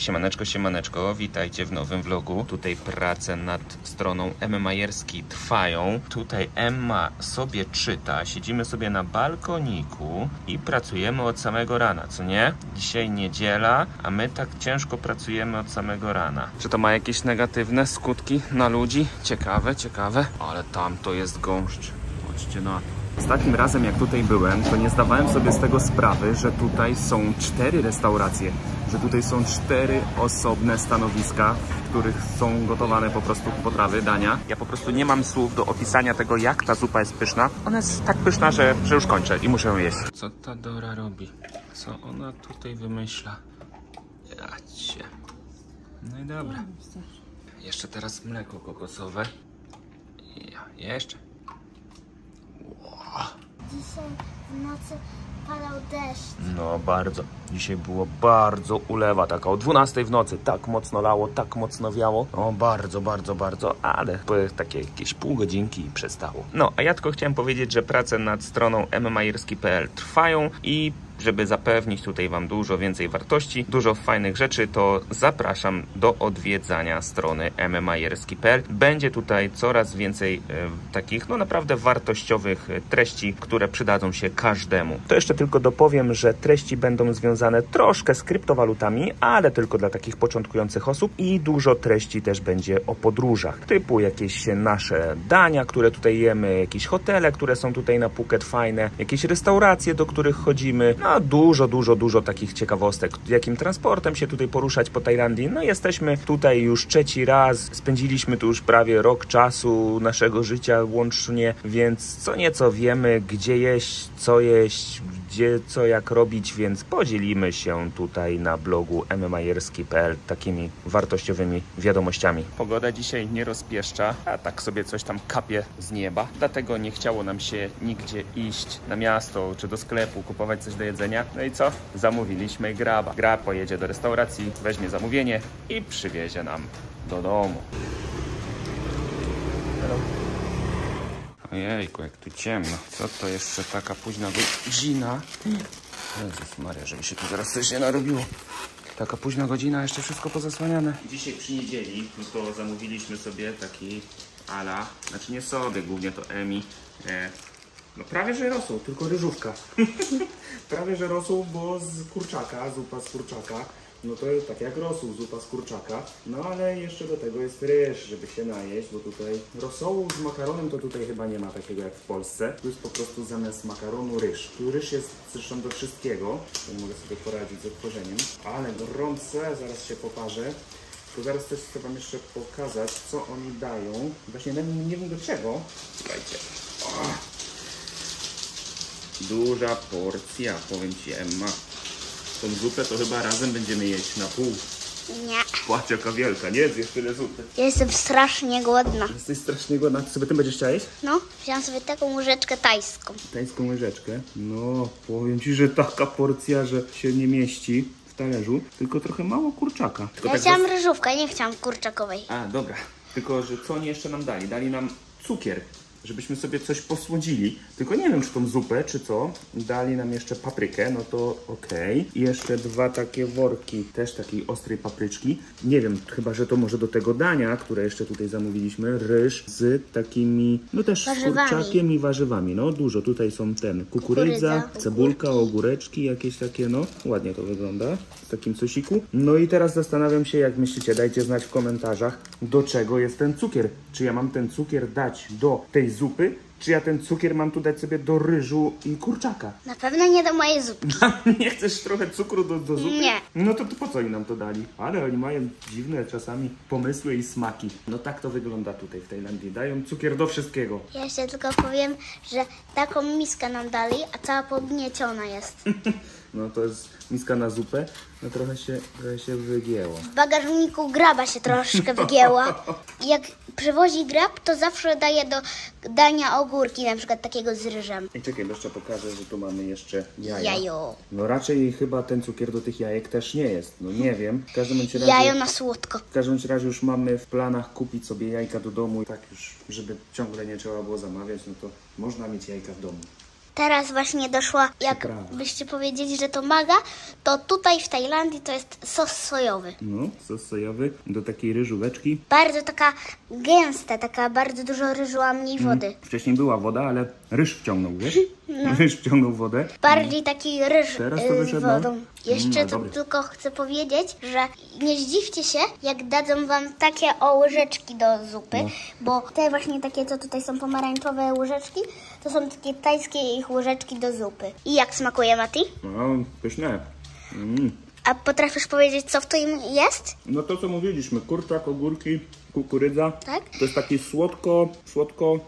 Siemaneczko, siemaneczko, witajcie w nowym vlogu. Tutaj prace nad stroną Emmy Majerski trwają. Tutaj Emma sobie czyta, siedzimy sobie na balkoniku i pracujemy od samego rana, co nie? Dzisiaj niedziela, a my tak ciężko pracujemy od samego rana. Czy to ma jakieś negatywne skutki na ludzi? Ciekawe, ciekawe. Ale tam to jest gąszcz. Chodźcie na to. Ostatnim razem jak tutaj byłem, to nie zdawałem sobie z tego sprawy, że tutaj są cztery restauracje, że tutaj są cztery osobne stanowiska, w których są gotowane po prostu potrawy, dania. Ja po prostu nie mam słów do opisania tego, jak ta zupa jest pyszna. Ona jest tak pyszna, że, że już kończę i muszę ją jeść. Co ta Dora robi? Co ona tutaj wymyśla? Ja cię. No i dobra. Jeszcze teraz mleko kokosowe. Ja, jeszcze. W nocy padał deszcz. No bardzo. Dzisiaj było bardzo ulewa, taka o 12 w nocy. Tak mocno lało, tak mocno wiało. No bardzo, bardzo, bardzo, ale po takie jakieś pół godzinki i przestało. No, a ja tylko chciałem powiedzieć, że prace nad stroną mmajerski.pl trwają i żeby zapewnić tutaj Wam dużo więcej wartości, dużo fajnych rzeczy, to zapraszam do odwiedzania strony mmajerski.pl. Będzie tutaj coraz więcej e, takich, no naprawdę wartościowych treści, które przydadzą się każdemu. To jeszcze tylko dopowiem, że treści będą związane troszkę z kryptowalutami, ale tylko dla takich początkujących osób i dużo treści też będzie o podróżach, typu jakieś nasze dania, które tutaj jemy, jakieś hotele, które są tutaj na Phuket fajne, jakieś restauracje, do których chodzimy, no dużo, dużo, dużo takich ciekawostek, jakim transportem się tutaj poruszać po Tajlandii. No jesteśmy tutaj już trzeci raz, spędziliśmy tu już prawie rok czasu naszego życia łącznie, więc co nieco wiemy, gdzie jeść, co jeść, gdzie co jak robić, więc podzielimy się tutaj na blogu mmajerski.pl takimi wartościowymi wiadomościami. Pogoda dzisiaj nie rozpieszcza, a tak sobie coś tam kapie z nieba, dlatego nie chciało nam się nigdzie iść na miasto czy do sklepu, kupować coś do jedzenia. No i co? Zamówiliśmy graba. Grab pojedzie do restauracji, weźmie zamówienie i przywiezie nam do domu. Hello. Ojejku, jak tu ciemno. Co to jeszcze taka późna godzina? Jezus Maria, żeby się tu zaraz coś nie narobiło. Taka późna godzina, jeszcze wszystko pozasłaniane. Dzisiaj przy niedzieli, to zamówiliśmy sobie taki ala, znaczy nie sobie, głównie to Emi. E, no prawie, że rosół, tylko ryżówka. prawie, że rosół, bo z kurczaka, zupa z kurczaka. No to jest tak jak rosół, zupa z kurczaka. No ale jeszcze do tego jest ryż, żeby się najeść, bo tutaj rosołu z makaronem to tutaj chyba nie ma takiego jak w Polsce. Tu jest po prostu zamiast makaronu ryż. Tu ryż jest zresztą do wszystkiego. To mogę sobie poradzić z otworzeniem. Ale gorące, zaraz się poparzę. To zaraz też chcę Wam jeszcze pokazać, co oni dają. Właśnie nie, wiem do czego. Słuchajcie. O! Duża porcja, powiem Ci Emma. Tą zupę to chyba razem będziemy jeść na pół. Nie. Płacz jaka wielka, nie? Zjesz tyle zupy. Ja jestem strasznie głodna. Jesteś strasznie głodna. Ty sobie tym będziesz chciała jeść? No, wziąłem sobie taką łyżeczkę tajską. Tańską łyżeczkę. No, powiem Ci, że taka porcja, że się nie mieści w talerzu. Tylko trochę mało kurczaka. Tylko Ja tak chciałam bez- ryżówkę, nie chciałam kurczakowej. A, dobra. Tylko, że co oni jeszcze nam dali? Dali nam cukier, żebyśmy sobie coś posłodzili. Tylko nie wiem, czy tą zupę, czy co. Dali nam jeszcze paprykę, no to okej. I jeszcze dwa takie worki, też takiej ostrej papryczki. Nie wiem, chyba, że to może do tego dania, które jeszcze tutaj zamówiliśmy, ryż z takimi, no też Warzywami. kurczakiem i warzywami. No dużo, tutaj są ten, kukurydza, Kukurydza, cebulka, ogóreczki jakieś takie, no ładnie to wygląda w takim sosiku. No i teraz zastanawiam się, jak myślicie, dajcie znać w komentarzach, do czego jest ten cukier. Czy ja mam ten cukier dać do tej zupy, czy ja ten cukier mam tu dać sobie do ryżu i kurczaka? Na pewno nie do mojej zupy. Nie chcesz trochę cukru do, do zupy? Nie. No to, to po co oni nam to dali? Ale oni mają dziwne czasami pomysły i smaki. No tak to wygląda tutaj w Tajlandii. Dają cukier do wszystkiego. Ja jeszcze tylko powiem, że taką miskę nam dali, a cała podnieciona jest. No to jest miska na zupę. No trochę się, trochę się wygięło. W bagażniku graba się troszkę wygięła. I Jak przywozi grab, to zawsze daje do dania ogórki, na przykład takiego z ryżem. I czekaj, jeszcze pokażę, że tu mamy jeszcze jaja. Jajo. No raczej chyba ten cukier do tych jajek też nie jest. No nie wiem. W każdym bądź razie, Jajo na słodko. w każdym bądź razie już mamy w planach kupić sobie jajka do domu. Tak już, żeby ciągle nie trzeba było zamawiać, no to można mieć jajka w domu. Teraz właśnie doszła, jak Przyprawa. byście powiedzieli, że to maga, to tutaj w Tajlandii to jest sos sojowy. No, sos sojowy do takiej ryżóweczki. Bardzo taka gęsta, taka bardzo dużo ryżu, a mniej wody. Wcześniej była woda, ale ryż wciągnął, wiesz? Ryż wciągnął wodę. Bardziej taki ryż Teraz to y, z wyszedł, no. wodą. Jeszcze tu dobry. tylko chcę powiedzieć, że nie zdziwcie się, jak dadzą wam takie o łyżeczki do zupy, No. bo te właśnie takie, co tutaj są pomarańczowe łyżeczki, to są takie tajskie ich łyżeczki do zupy. I jak smakuje, Mati? No, pyszne. Mm. A potrafisz powiedzieć, co w tym jest? No to co mówiliśmy, kurczak, ogórki, kukurydza. Tak. To jest taki słodko, słodko, no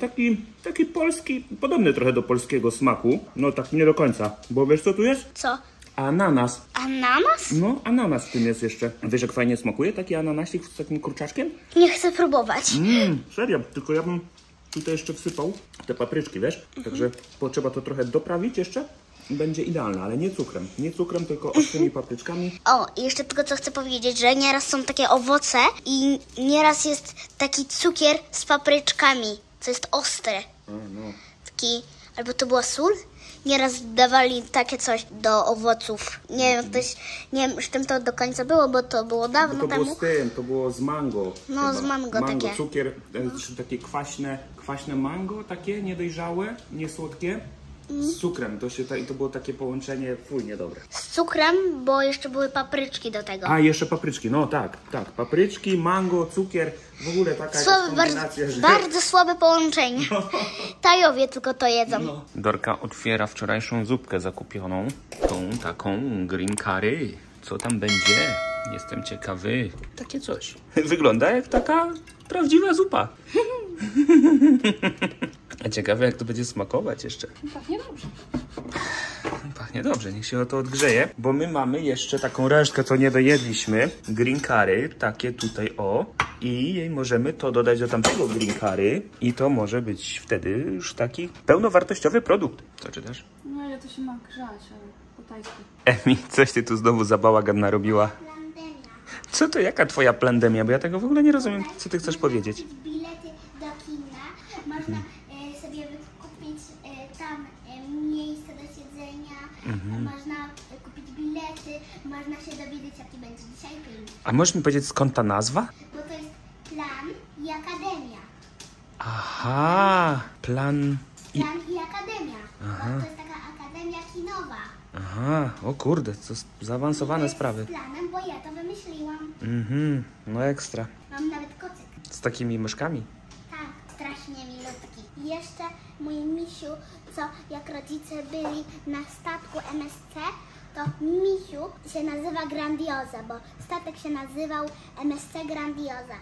taki, taki polski, podobny trochę do polskiego smaku. No tak nie do końca, bo wiesz co tu jest? Co? Ananas. Ananas? No, ananas w tym jest jeszcze. Wiesz jak fajnie smakuje taki ananasik z takim kurczaczkiem? Nie chcę próbować. Mmm, serio, tylko ja bym tutaj jeszcze wsypał te papryczki, wiesz? Także potrzeba to trochę doprawić jeszcze będzie idealne, ale nie cukrem. Nie cukrem, tylko ostrymi papryczkami. O, i jeszcze tylko co chcę powiedzieć, że nieraz są takie owoce i nieraz jest taki cukier z papryczkami, co jest ostre. No. Taki, albo to była sól? Nieraz dawali takie coś do owoców. Nie wiem, ktoś, nie wiem, z czym to do końca było, bo to było dawno To było temu. z tym, to było z mango. No, chyba. z mango takie. cukier, e, takie kwaśne, kwaśne mango, takie niedojrzałe, niesłodkie. Z cukrem, to, się, ta- i to było takie połączenie, fuj, niedobre. Z cukrem, bo jeszcze były papryczki do tego. A, jeszcze papryczki, no tak, tak. Papryczki, mango, cukier, w ogóle taka jakaś Słabe, bardzo, kombinacja, że... bardzo słabe połączenie. Tajowie tylko to jedzą. No. Dorka otwiera wczorajszą zupkę zakupioną. Tą taką green curry. Co tam będzie? Jestem ciekawy. Takie coś. Wygląda jak taka prawdziwa zupa. A ciekawe jak to będzie smakować jeszcze. Pachnie dobrze. Pachnie dobrze, niech się o to odgrzeje. Bo my mamy jeszcze taką resztkę, co nie dojedliśmy. Green curry, takie tutaj o. I jej możemy to dodać do tamtego green curry. I to może być wtedy już taki pełnowartościowy produkt. Co czytasz? No ile to się ma grzać, ale po tajsku. Emi, coś ty tu znowu za bałagan narobiła. Co to, jaka twoja plandemia? Bo ja tego w ogóle nie rozumiem, co ty chcesz powiedzieć. bilety do kina. Można e, można się dowiedzieć jaki będzie dzisiaj film. A możesz mi powiedzieć, skąd ta nazwa? Bo to jest plan i akademia. Aha, plan... I... Plan i akademia. Bo to jest taka akademia kinowa. Aha, o kurde, co s- zaawansowane To sprawy. jest planem, bo ja to wymyśliłam. Mhm, no ekstra. Mam nawet kocyk. Z takimi myszkami. Tak, strasznie milutki. I jeszcze mój misiu, co jak rodzice byli na statku MSC, to misiu się nazywa Grandioza, bo statek się nazywał MSC Grandioza.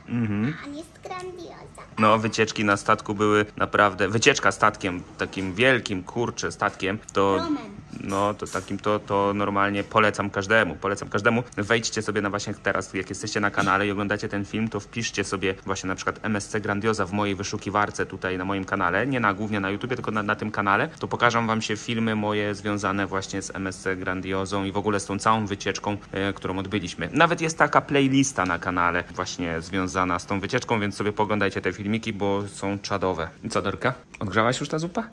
A on jest Grandioza. No, wycieczki na statku były naprawdę... Wycieczka statkiem, takim wielkim, kurczę, statkiem, to... Promem. No, to takim to, to normalnie polecam każdemu, polecam każdemu. Wejdźcie sobie na właśnie teraz, jak jesteście na kanale i oglądacie ten film, to wpiszcie sobie właśnie na przykład MSC Grandioza w mojej wyszukiwarce tutaj na moim kanale, nie na głównie na YouTubie, tylko na, na tym kanale, to pokażę wam się filmy moje związane właśnie z MSC Grandiozą i w ogóle z tą całą wycieczką, e, którą odbyliśmy. Nawet jest taka playlista na kanale właśnie związana z tą wycieczką, więc sobie poglądajcie te filmiki, bo są czadowe. Co, Dorka? Odgrzałaś już ta zupa?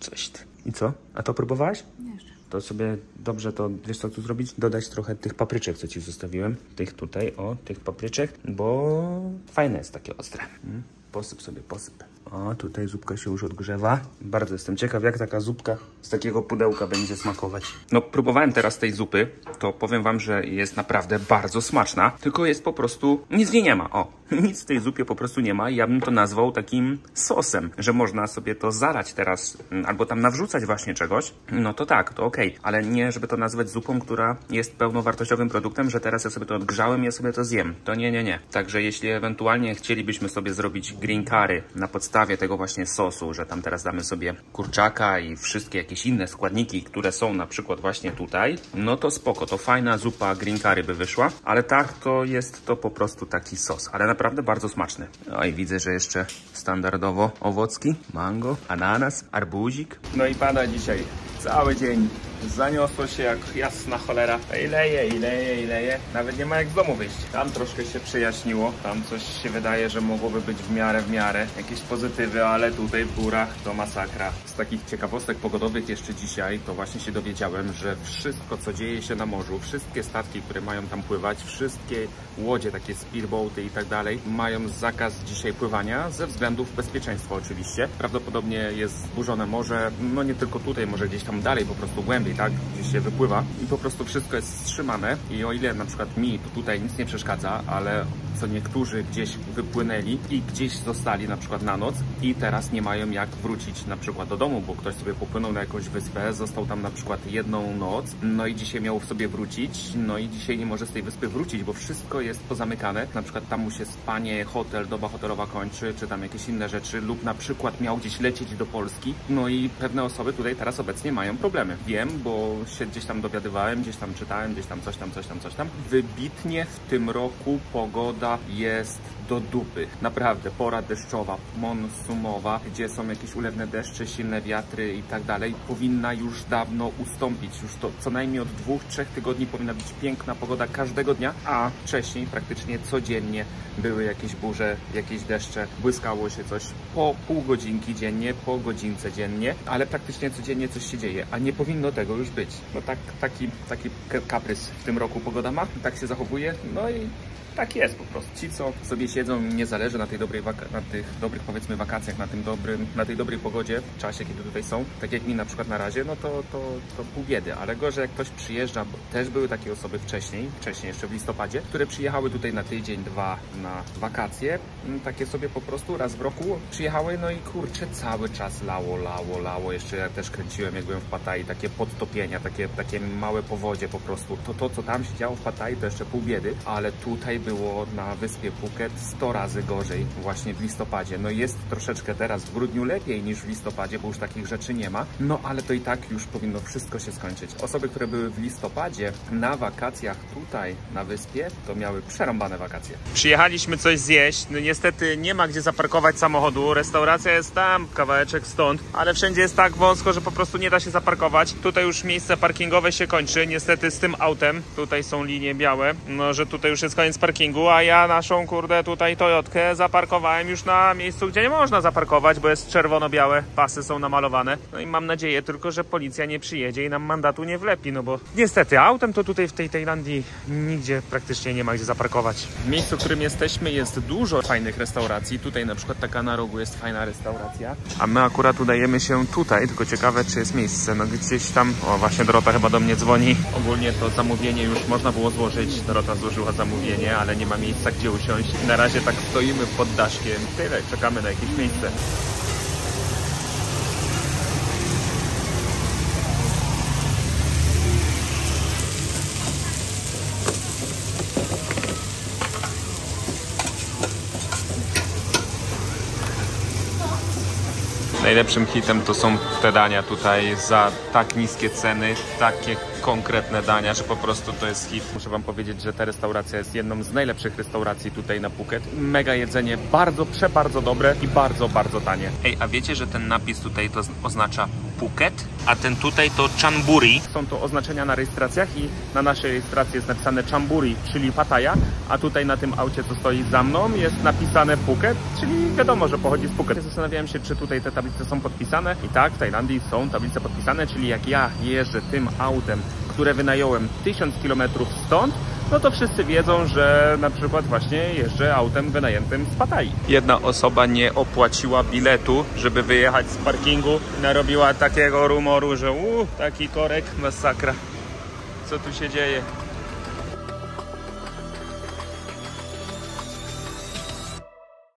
Coś ty. I co? A to próbowałaś? Nie jeszcze. To sobie dobrze to, wiesz co tu zrobić? Dodać trochę tych papryczek, co ci zostawiłem. Tych tutaj, o, tych papryczek, bo fajne jest takie ostre. Mm. Posyp sobie, posyp. O, tutaj zupka się już odgrzewa. Bardzo jestem ciekaw, jak taka zupka z takiego pudełka będzie smakować. No, próbowałem teraz tej zupy, to powiem wam, że jest naprawdę bardzo smaczna, tylko jest po prostu, nic w niej nie ma, o. Nic w tej zupie po prostu nie ma ja bym to nazwał takim sosem, że można sobie to zalać teraz, mm, albo tam nawrzucać właśnie czegoś, no to tak, to okej, ale nie, żeby to nazwać zupą, która jest pełnowartościowym produktem, że teraz ja sobie to odgrzałem i ja sobie to zjem. To nie, nie, nie. Także jeśli ewentualnie chcielibyśmy sobie zrobić green curry na podstawie tego właśnie sosu, że tam teraz damy sobie kurczaka i wszystkie jakieś inne składniki, które są na przykład właśnie tutaj, no to spoko, to fajna zupa green curry by wyszła, ale tak to jest to po prostu taki sos, ale naprawdę bardzo smaczny. No i widzę, że jeszcze standardowo owocki, mango, ananas, arbuzik. No i pada dzisiaj cały dzień Zaniosło się jak jasna cholera. I leje, i leje, i leje. Nawet nie ma jak z domu wyjść. Tam troszkę się przyjaśniło. Tam coś się wydaje, że mogłoby być w miarę, w miarę. Jakieś pozytywy, ale tutaj w górach to masakra. Z takich ciekawostek pogodowych jeszcze dzisiaj, to właśnie się dowiedziałem, że wszystko, co dzieje się na morzu, wszystkie statki, które mają tam pływać, wszystkie łodzie, takie speedboaty i tak dalej, mają zakaz dzisiaj pływania ze względów bezpieczeństwa oczywiście. Prawdopodobnie jest zburzone morze, no nie tylko tutaj, może gdzieś tam dalej, po prostu głębiej, tak, gdzieś się wypływa i po prostu wszystko jest wstrzymane. I o ile na przykład mi tutaj nic nie przeszkadza, ale co niektórzy gdzieś wypłynęli i gdzieś zostali na przykład na noc i teraz nie mają jak wrócić na przykład do domu, bo ktoś sobie popłynął na jakąś wyspę, został tam na przykład jedną noc, no i dzisiaj miał sobie wrócić, no i dzisiaj nie może z tej wyspy wrócić, bo wszystko jest pozamykane, na przykład tam mu się spanie, hotel, doba hotelowa kończy, czy tam jakieś inne rzeczy, lub na przykład miał gdzieś lecieć do Polski, no i pewne osoby tutaj teraz obecnie mają problemy. Wiem, bo się gdzieś tam dowiadywałem, gdzieś tam czytałem, gdzieś tam coś tam, coś tam, coś tam. Wybitnie w tym roku pogoda jest do dupy. Naprawdę, pora deszczowa, monsumowa, gdzie są jakieś ulewne deszcze, silne wiatry i tak dalej, powinna już dawno ustąpić. Już to co najmniej od dwóch, trzech tygodni powinna być piękna pogoda każdego dnia, a wcześniej praktycznie codziennie były jakieś burze, jakieś deszcze, błyskało się coś po pół godzinki dziennie, po godzince dziennie, ale praktycznie codziennie coś się dzieje, a nie powinno tego już być. No tak, taki, taki kaprys w tym roku pogoda ma, tak się zachowuje, no i tak jest po prostu. Ci, co sobie siedzą, nie zależy na tej dobrej na tych dobrych powiedzmy wakacjach, na tym dobrym, na tej dobrej pogodzie, w czasie, kiedy tutaj są, tak jak mi na przykład na razie, no to, to, to pół biedy, ale gorzej jak ktoś przyjeżdża, bo też były takie osoby wcześniej, wcześniej jeszcze w listopadzie, które przyjechały tutaj na tydzień, dwa na wakacje, mm, takie sobie po prostu raz w roku przyjechały, no i kurczę, cały czas lało, lało, lało, jeszcze ja też kręciłem, jak byłem w Pattaya, takie podtopienia, takie, takie małe powodzie po prostu, to to, co tam się działo w Pattaya, to jeszcze pół biedy, ale tutaj było na wyspie Phuket 100 razy gorzej właśnie w listopadzie. No jest troszeczkę teraz w grudniu lepiej niż w listopadzie, bo już takich rzeczy nie ma. No ale to i tak już powinno wszystko się skończyć. Osoby, które były w listopadzie na wakacjach tutaj na wyspie, to miały przerąbane wakacje. Przyjechaliśmy coś zjeść. No niestety nie ma gdzie zaparkować samochodu. Restauracja jest tam, kawałeczek stąd, ale wszędzie jest tak wąsko, że po prostu nie da się zaparkować. Tutaj już miejsce parkingowe się kończy. Niestety z tym autem, tutaj są linie białe, no że tutaj już jest koniec parkingu, a ja naszą kurde tutaj Toyotkę zaparkowałem już na miejscu, gdzie nie można zaparkować, bo jest czerwono-białe, pasy są namalowane. No i mam nadzieję tylko, że policja nie przyjedzie i nam mandatu nie wlepi, no bo niestety autem to tutaj w tej Tajlandii nigdzie praktycznie nie ma gdzie zaparkować. W miejscu, w którym jesteśmy jest dużo fajnych restauracji. Tutaj na przykład taka na rogu jest fajna restauracja, a my akurat udajemy się tutaj, tylko ciekawe czy jest miejsce, no gdzieś tam, o właśnie Dorota chyba do mnie dzwoni. Ogólnie to zamówienie już można było złożyć, Dorota złożyła zamówienie, ale nie ma miejsca gdzie usiąść. Na razie tak stoimy pod daszkiem. Tyle, czekamy na jakieś miejsce. Najlepszym hitem to są te dania tutaj za tak niskie ceny, takie konkretne dania, że po prostu to jest hit. Muszę Wam powiedzieć, że ta restauracja jest jedną z najlepszych restauracji tutaj na Phuket. Mega jedzenie, bardzo, przebardzo dobre i bardzo, bardzo tanie. Ej, a wiecie, że ten napis tutaj to oznacza Phuket, a ten tutaj to Chamburi. Są to oznaczenia na rejestracjach i na naszej rejestracji jest napisane Chamburi, czyli Pattaya, a tutaj na tym aucie, co stoi za mną, jest napisane Phuket, czyli wiadomo, że pochodzi z Phuket. Zastanawiałem się, czy tutaj te tablice są podpisane i tak, w Tajlandii są tablice podpisane, czyli jak ja jeżdżę tym autem, które wynająłem 1000 km stąd, no to wszyscy wiedzą, że na przykład właśnie jeżdżę autem wynajętym z Pattaya. Jedna osoba nie opłaciła biletu, żeby wyjechać z parkingu. Narobiła takiego rumoru, że uuu, taki korek, masakra. Co tu się dzieje?